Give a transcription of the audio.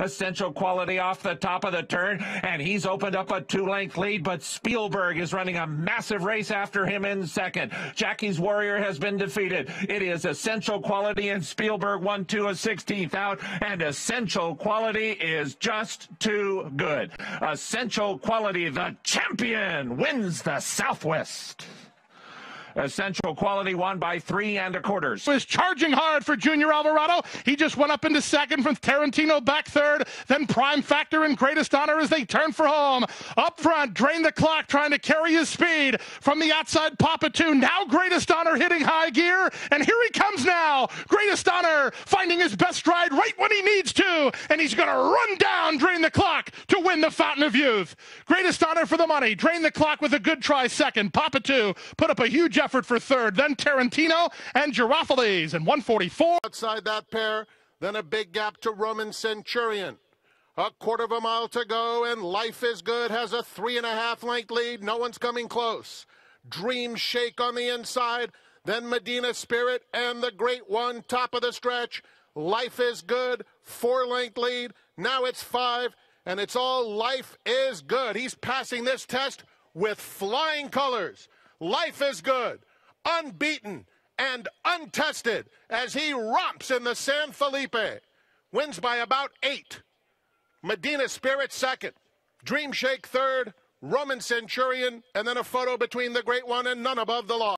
Essential quality off the top of the turn, and he's opened up a two length lead, but Spielberg is running a massive race after him in second. Jackie's Warrior has been defeated. It is essential quality, and Spielberg won to a 16th out, and essential quality is just too good. Essential quality, the champion, wins the Southwest. Essential quality won by three and a quarter. Was charging hard for Junior Alvarado. He just went up into second from Tarantino back third. Then Prime Factor and Greatest Honor as they turn for home. Up front, drain the clock, trying to carry his speed from the outside. Papa Two. Now Greatest Honor hitting high gear, and here he comes now. Greatest Honor finding his best stride right when he needs to, and he's going to run down, drain the clock to win the Fountain of Youth. Greatest Honor for the money. Drain the clock with a good try second. Papa Two put up a huge effort for third. Then Tarantino and Girafales and 144. Outside that pair, then a big gap to Roman Centurion. A quarter of a mile to go, and Life is Good has a three and a half length lead. No one's coming close. Dream Shake on the inside, then Medina Spirit and the Great One, top of the stretch. Life is Good, four length lead. Now it's five, and it's all Life is Good. He's passing this test with flying colors. Life is Good unbeaten and untested as he romps in the San Felipe. Wins by about eight. Medina Spirit second. Dream Shake third. Roman Centurion, and then a photo between the great one and none above the law.